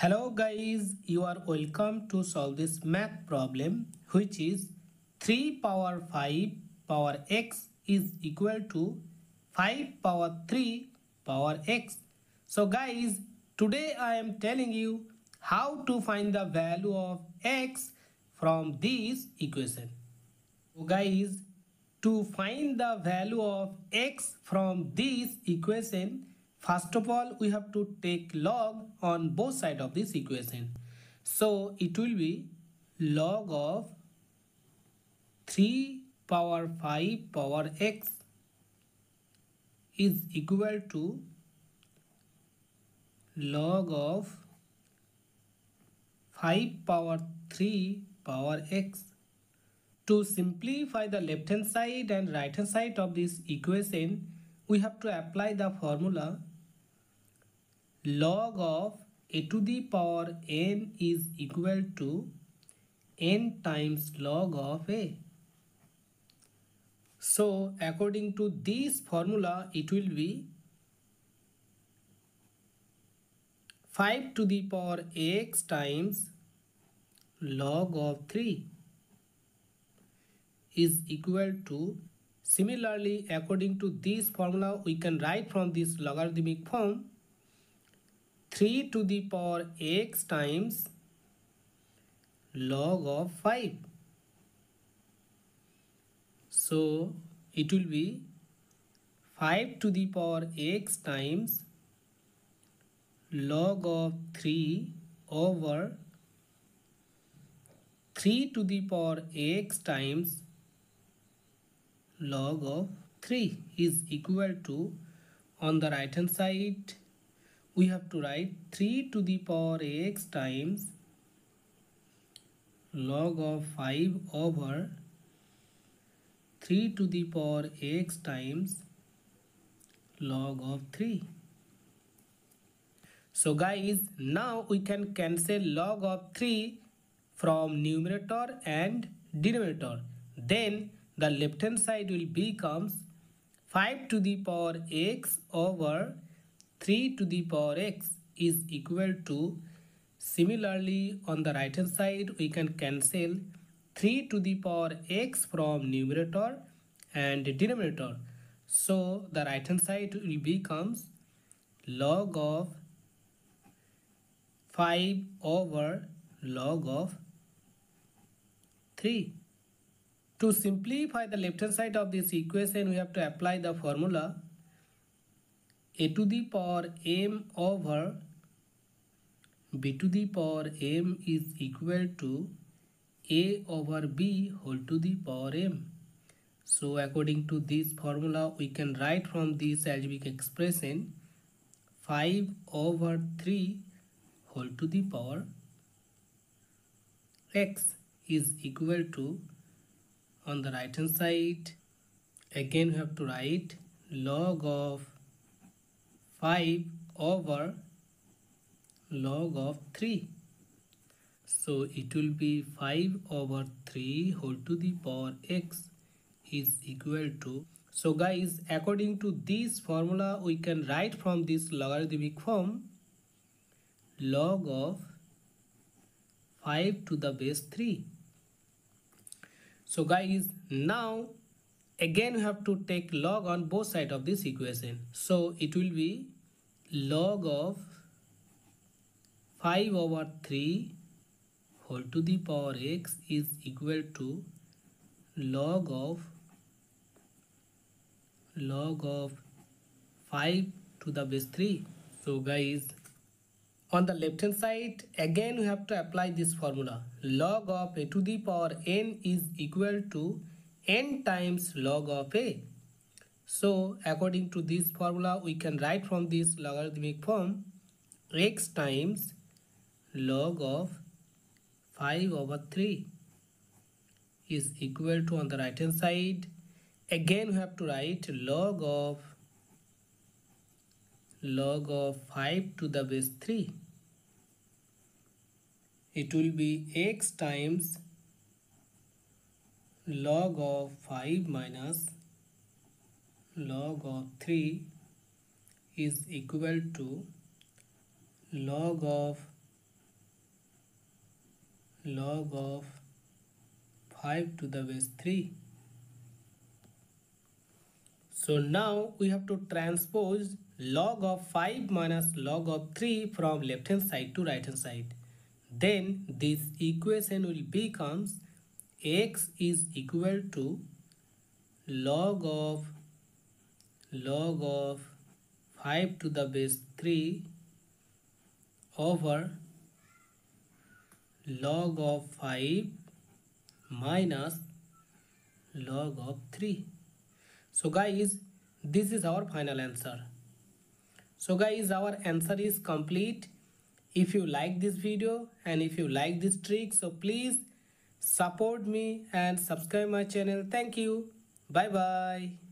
Hello guys, you are welcome to solve this math problem which is 3 power 5 power x is equal to 5 power 3 power x. So guys, today I am telling you how to find the value of x from this equation. So guys, to find the value of x from this equation, First of all, we have to take log on both sides of this equation. So it will be log of 3 power 5 power x is equal to log of 5 power 3 power x. To simplify the left hand side and right hand side of this equation, we have to apply the formula log of a to the power n is equal to n times log of a. So according to this formula it will be 5 to the power x times log of 3 is equal to similarly according to this formula we can write from this logarithmic form 3 to the power x times log of 5. So it will be 5 to the power x times log of 3 over 3 to the power x times log of 3 is equal to on the right hand side we have to write 3 to the power x times log of 5 over 3 to the power x times log of 3. So guys, now we can cancel log of 3 from numerator and denominator. Then the left hand side will becomes 5 to the power x over 3 to the power x is equal to similarly on the right hand side we can cancel 3 to the power x from numerator and denominator. So the right hand side will becomes log of 5 over log of 3 to simplify the left hand side of this equation we have to apply the formula a to the power m over b to the power m is equal to a over b whole to the power m. So according to this formula we can write from this algebraic expression 5 over 3 whole to the power x is equal to on the right hand side. Again we have to write log of 5 over log of 3 so it will be 5 over 3 whole to the power x is equal to so guys according to this formula we can write from this logarithmic form log of 5 to the base 3 so guys now again we have to take log on both sides of this equation. So it will be log of 5 over 3 whole to the power x is equal to log of log of 5 to the base 3 so guys on the left hand side again we have to apply this formula log of a to the power n is equal to n times log of a. So according to this formula we can write from this logarithmic form x times log of 5 over 3 is equal to on the right hand side again we have to write log of log of 5 to the base 3 it will be x times log of 5 minus log of 3 is equal to log of log of 5 to the base 3 so now we have to transpose log of 5 minus log of 3 from left hand side to right hand side. Then this equation will becomes x is equal to log of log of 5 to the base 3 over log of 5 minus log of 3 so guys this is our final answer. So guys our answer is complete. If you like this video and if you like this trick so please support me and subscribe my channel. Thank you. Bye bye